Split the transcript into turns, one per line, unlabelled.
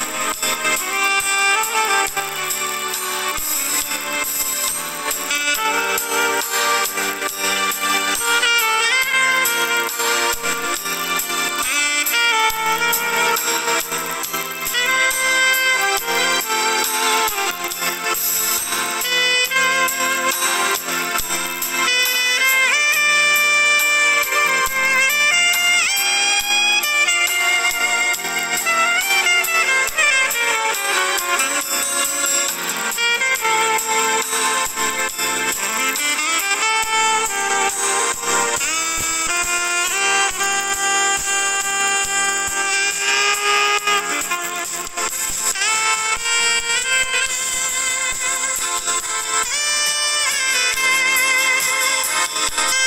Bye. Bye.